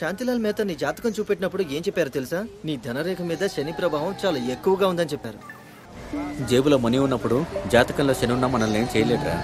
శాంతిలాల్ మేత నీ జాతకం చూపెట్టినప్పుడు ఏం చెప్పారు తెలుసా? నీ ధనరేఖ మీద శని ప్రభావం చాలా ఎక్కువగా ఉందని చెప్పారు. జేబులో మనీ ఉన్నప్పుడు జాతకంలో శని ఉన్నా మనల్ని ఏం చేయలేదురా.